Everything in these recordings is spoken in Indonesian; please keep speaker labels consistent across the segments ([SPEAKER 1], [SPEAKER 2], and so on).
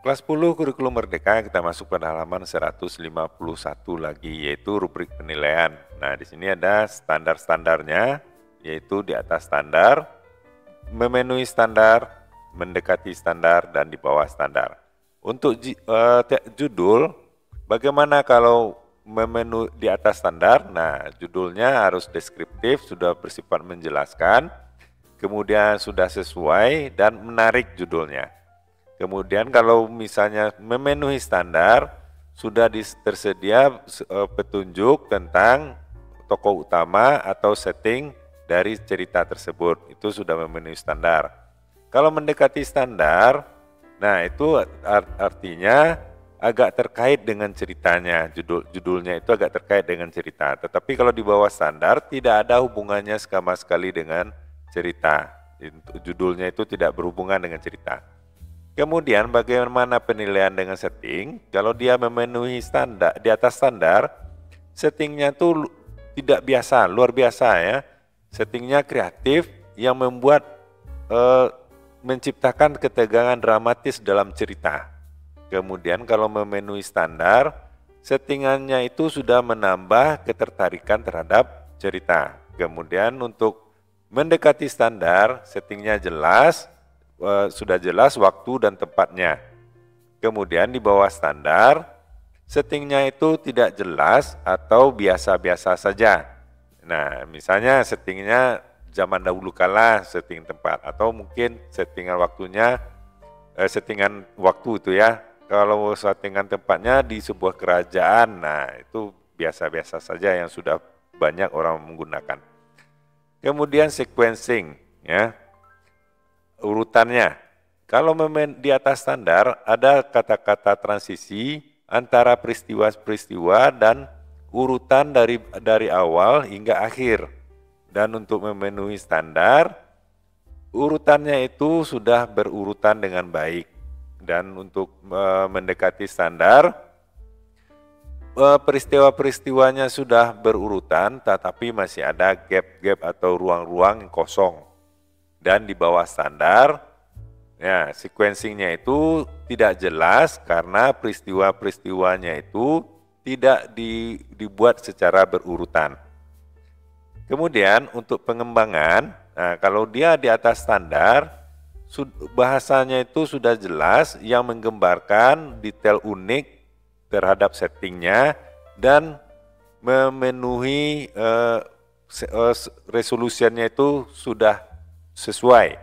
[SPEAKER 1] kelas 10 kurikulum merdeka kita masuk pada halaman 151 lagi yaitu rubrik penilaian. Nah, di sini ada standar-standarnya yaitu di atas standar, memenuhi standar, mendekati standar dan di bawah standar. Untuk uh, judul bagaimana kalau memenuhi di atas standar? Nah, judulnya harus deskriptif, sudah bersifat menjelaskan, kemudian sudah sesuai dan menarik judulnya. Kemudian kalau misalnya memenuhi standar, sudah tersedia eh, petunjuk tentang tokoh utama atau setting dari cerita tersebut. Itu sudah memenuhi standar. Kalau mendekati standar, nah itu artinya agak terkait dengan ceritanya. Judul judulnya itu agak terkait dengan cerita. Tetapi kalau di bawah standar tidak ada hubungannya sama sekali dengan cerita. Judulnya itu tidak berhubungan dengan cerita. Kemudian bagaimana penilaian dengan setting? Kalau dia memenuhi standar di atas standar, settingnya itu tidak biasa, luar biasa ya. Settingnya kreatif yang membuat eh, menciptakan ketegangan dramatis dalam cerita. Kemudian kalau memenuhi standar, settingannya itu sudah menambah ketertarikan terhadap cerita. Kemudian untuk mendekati standar, settingnya jelas, uh, sudah jelas waktu dan tempatnya. Kemudian di bawah standar, settingnya itu tidak jelas atau biasa-biasa saja. Nah, misalnya settingnya zaman dahulu kala setting tempat atau mungkin settingan waktunya eh, settingan waktu itu ya. Kalau settingan tempatnya di sebuah kerajaan, nah itu biasa-biasa saja yang sudah banyak orang menggunakan. Kemudian sequencing ya urutannya. Kalau di atas standar ada kata-kata transisi antara peristiwa-peristiwa dan urutan dari dari awal hingga akhir. Dan untuk memenuhi standar, urutannya itu sudah berurutan dengan baik. Dan untuk mendekati standar, peristiwa-peristiwanya sudah berurutan, tetapi masih ada gap-gap atau ruang-ruang kosong dan di bawah standar. Ya, sequencingnya itu tidak jelas karena peristiwa-peristiwanya itu tidak di, dibuat secara berurutan. Kemudian untuk pengembangan, nah kalau dia di atas standar, bahasanya itu sudah jelas yang menggambarkan detail unik terhadap settingnya dan memenuhi uh, resolusinya itu sudah sesuai.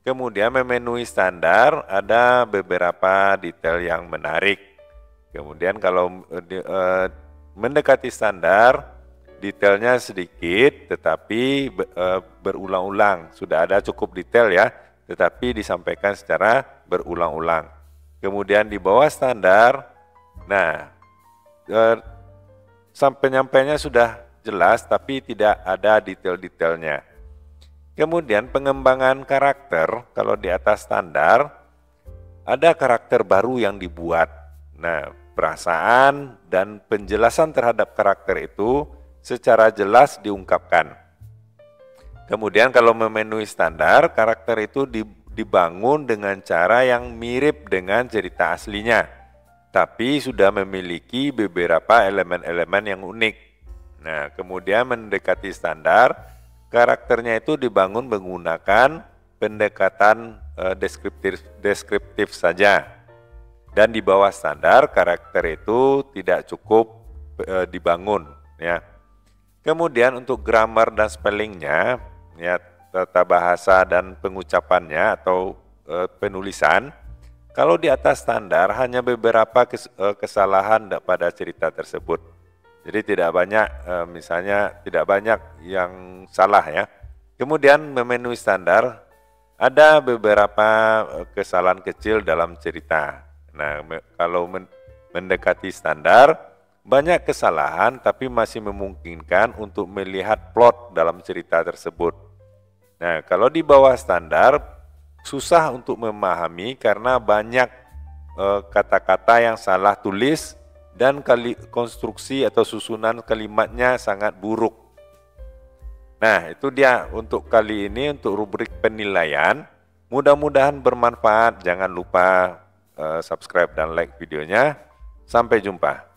[SPEAKER 1] Kemudian memenuhi standar ada beberapa detail yang menarik. Kemudian kalau uh, mendekati standar, detailnya sedikit tetapi uh, berulang-ulang. Sudah ada cukup detail ya, tetapi disampaikan secara berulang-ulang. Kemudian di bawah standar, nah sampai nyampainya sudah jelas tapi tidak ada detail-detailnya. Kemudian pengembangan karakter, kalau di atas standar, ada karakter baru yang dibuat. Nah, perasaan dan penjelasan terhadap karakter itu secara jelas diungkapkan. Kemudian kalau memenuhi standar, karakter itu dibangun dengan cara yang mirip dengan cerita aslinya, tapi sudah memiliki beberapa elemen-elemen yang unik. Nah, kemudian mendekati standar, karakternya itu dibangun menggunakan pendekatan uh, deskriptif deskriptif saja. Dan di bawah standar karakter itu tidak cukup uh, dibangun ya. Kemudian untuk grammar dan spellingnya ya tata bahasa dan pengucapannya atau uh, penulisan kalau di atas standar hanya beberapa kesalahan pada cerita tersebut jadi tidak banyak eh, misalnya tidak banyak yang salah ya. Kemudian memenuhi standar ada beberapa eh, kesalahan kecil dalam cerita. Nah, kalau mendekati standar banyak kesalahan tapi masih memungkinkan untuk melihat plot dalam cerita tersebut. Nah, kalau di bawah standar susah untuk memahami karena banyak eh, kata-kata yang salah tulis dan kali, konstruksi atau susunan kalimatnya sangat buruk. Nah, itu dia untuk kali ini untuk rubrik penilaian. Mudah-mudahan bermanfaat. Jangan lupa uh, subscribe dan like videonya. Sampai jumpa.